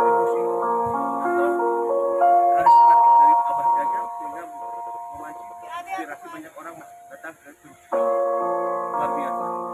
kontribusi atau karismatik dari Abah Jajang sehingga memancing banyak orang datang ke Jogja luar biasa